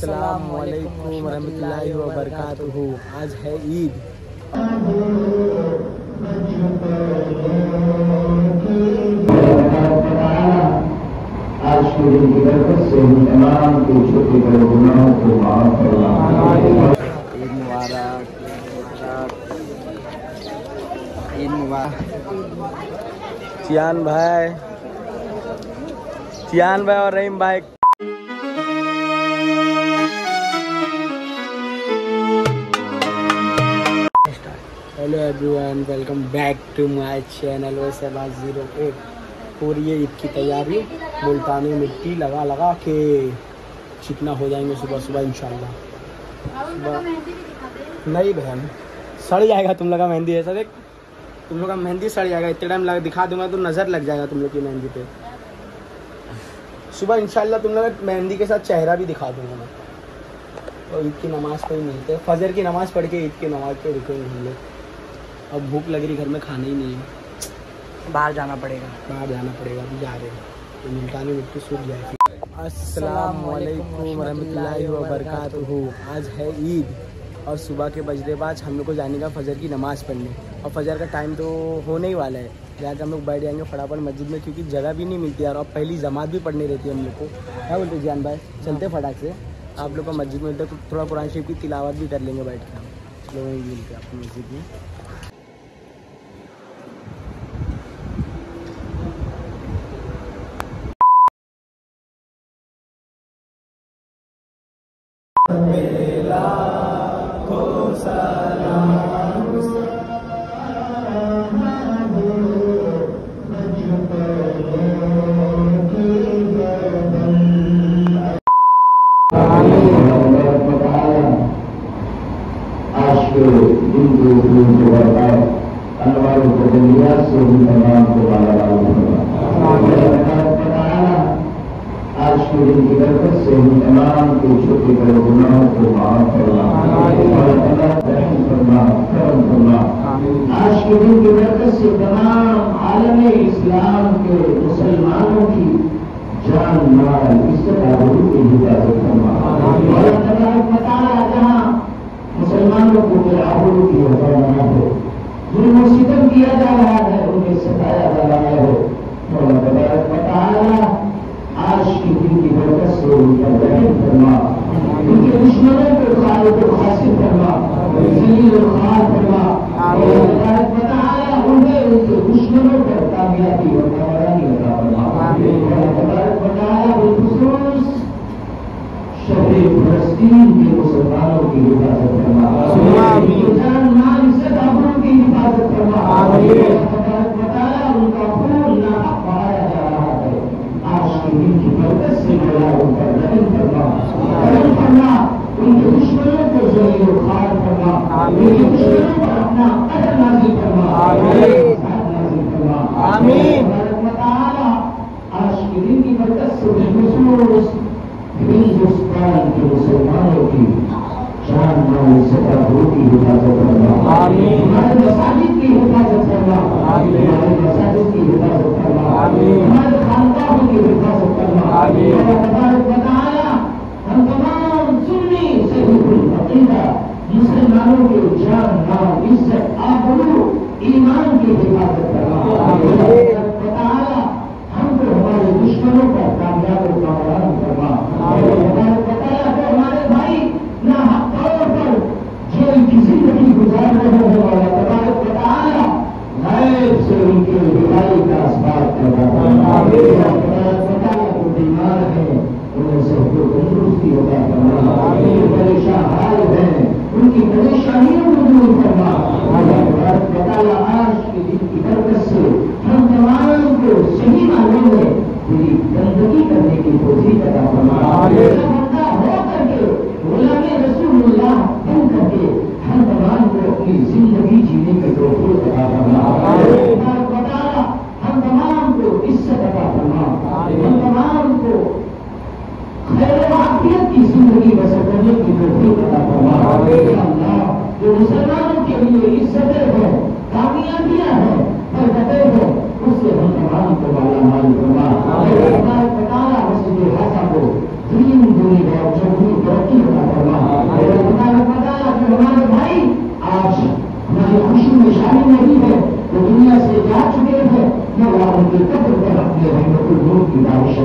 अस्सलाम वालेकुम वबरकातुहू आज है ईद आज के दिन की बरकत से हम तमाम के छोटे बड़े गुनाहों को माफ़ फरमा ईद मुबारक। ईद मुबारक। चियान भाई। चियान भाई और रहीम भाई। Hello everyone, welcome back to my channel वैसेबाज zero eight हो है ईद की तैयारी, मुल्तानी मिट्टी लगा लगा के चिकना हो जाएँगे सुबह सुबह, इंशाल्लाह। नहीं बहन, सड़ जाएगा तुम लोग का मेहंदी, ऐसा देख। तुम लोग का मेहंदी सड़ जाएगा, इतने टाइम लगा, दिखा दूँगा तो नज़र लग जाएगा तुम लोग की मेहंदी पे। सुबह इंशाल्लाह तुम लोग मेहंदी के साथ चेहरा भी दिखा दूँगा मैं। और ईद की नमाज़ पे ही मिलते हैं। फजर की नमाज़ पढ़ के ईद की नमाज़ पे रुकेंगे हम लोग। अब भूख लग रही घर में खाना ही नहीं है। बाहर जाना पड़ेगा। बाहर जाना पड़ेगा अभी जा रहे हैं। तो मुल्तानी मिट्टी सूख जाएगी। अस्सलाम वालेकुम वरहमतुल्लाहि वबरकातुहू। आज है ईद और सुबह के बजरे बाद हम लोग को जाने का फजर की नमाज़ पढ़ने। और फजर का टाइम तो होने ही वाला है। जाकर हम लोग बैठ जाएँगे फटाफट मस्जिद में क्योंकि जगह भी नहीं मिलती यार। और पहली जमात भी पढ़नी रहती है हम लोग को। क्या बोलते हैं जान भाई चलते फटाक से। आप लोग को मस्जिद में थोड़ा कुरान शरीफ की तिलावत भी कर लेंगे बैठ के। हम वहीं मिलते हैं अपनी मस्जिद में। आज के दिन के दिन के बरकत अनवर बदलिया से हम तमाम को वाला आज के दिन की बरकत से हम तमाम के छोटे बड़े गुनाहों को माफ़ करना रहम करना करम करना आज के दिन की बरकत से तमाम आलम इस्लाम के मुसलमानों की जान माल इज़्ज़त आबरू की हिफाजत करना बताया जहाँ मुसलमानों को आबरू की हफाना हो सितम किया जा रहा है उन्हें सताया जा रहा है। आज के दिन की बरकत से मेरा उन पर करना रहम करना उनके दुश्मनों को जलील खार करना उनके दुश्मनों पर अपना कदर नाजिल करना नाजिल करना आमीन। आज के दिन की बरकत से बिलखुसूस हिंदुस्तान के मुसलमानों की जान माल सताबू की हिफाजत करना हमारे मसाजिद की हिफाजत करना हमारे मसाजिद की हिफाजत करना हमारे खानकाहों की हिफाजत करना बताया हम तमाम सुन्नी सहीहुल अकीदा मुसलमानों के जान इज़्ज़त आबरू ईमान की हिफाजत करना बताया हमको हमारे दुश्मनों का कामयाब और कामरान निशानी नहीं है, वो दुनिया से जा चुके हैं। ये वहाँ उनके कब्र पर अपने रंग को लोग की बारिश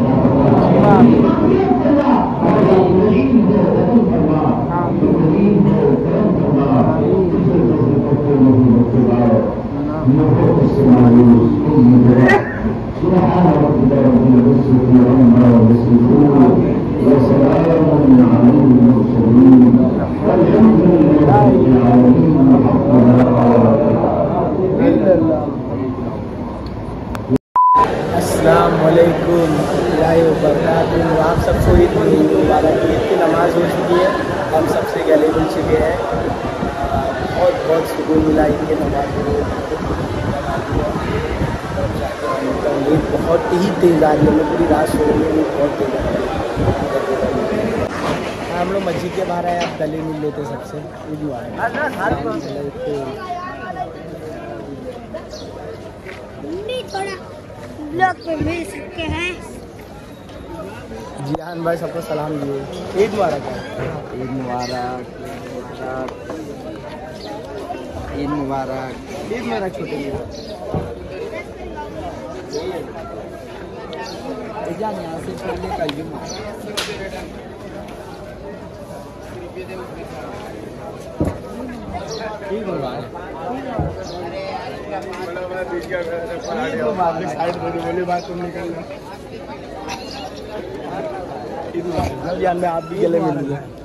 गले मिल चुके हैं। बहुत बहुत सुकून मिला ईद की नमाज़ में बहुत ही तेज़ आ रही है मैं पूरी रात सो रही हूँ बहुत तेज़ आ रही है। हम लोग मस्जिद के बाहर आए आप गले मिल लेते सबसे। ईद मुबारक ब्लॉग पे मिल सकते हैं। जियान भाई सबको सलाम दिए। ईद मुबारक। है ईद मुबारक। ईद मुबारक। ईद मेरा छोटे जान यहाँ से पहले कल ईद मुबारक। आप भी गले मिल लिए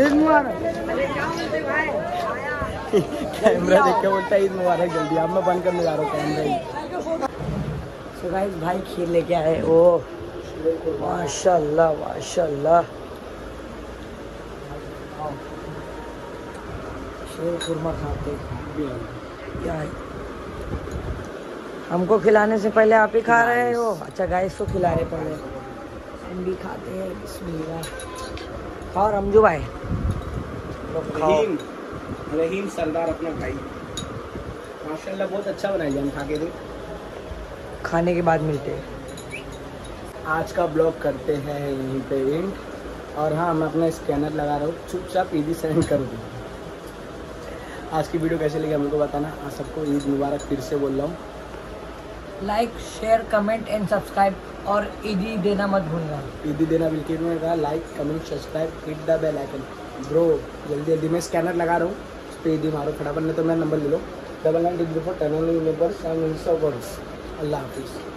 ईद मुबारक कैमरा देख के बोलता है ईद मुबारक जल्दी अब मैं बंद करने जा रहा हूँ कैमरा ही। तो गाइस भाई खीर लेके आए। ओ माशाल्लाह माशाल्लाह। शेर खुरमा खाते। क्या है? हमको खिलाने से पहले आप ही खा रहे हो? अच्छा गाइस तो खिला रहे पहले हम भी खाते हैं बिस्मिल्लाह। खाओ रमजू भाई। रहीम रहीम सरदार अपना भाई। माशाल्लाह बहुत अच्छा बनाया जान खा के देख खाने के बाद मिलते हैं। आज का ब्लॉग करते हैं यहीं पे एंड और हाँ मैं अपना स्कैनर लगा रहा हूँ। चुपचाप ईदी सेंड कर दूँ। आज की वीडियो कैसे लगी हमको बताना। आज सबको ईद मुबारक फिर से बोल रहा हूँ। Like share comment and subscribe और ईदी देना मत भूलना। ईदी देना बिल्कुल नहीं कहा like comment subscribe hit the bell icon bro जल्दी जल्दी, मैं स्कैनर लगा रहा हूँ। उस पर ईदी मारो फटाफट, नहीं तो मेरा नंबर ले लो। Double nine degree four ten पर सेवन सौ अल्लाह हाफिज़।